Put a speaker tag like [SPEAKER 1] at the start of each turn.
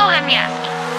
[SPEAKER 1] Kołem jest.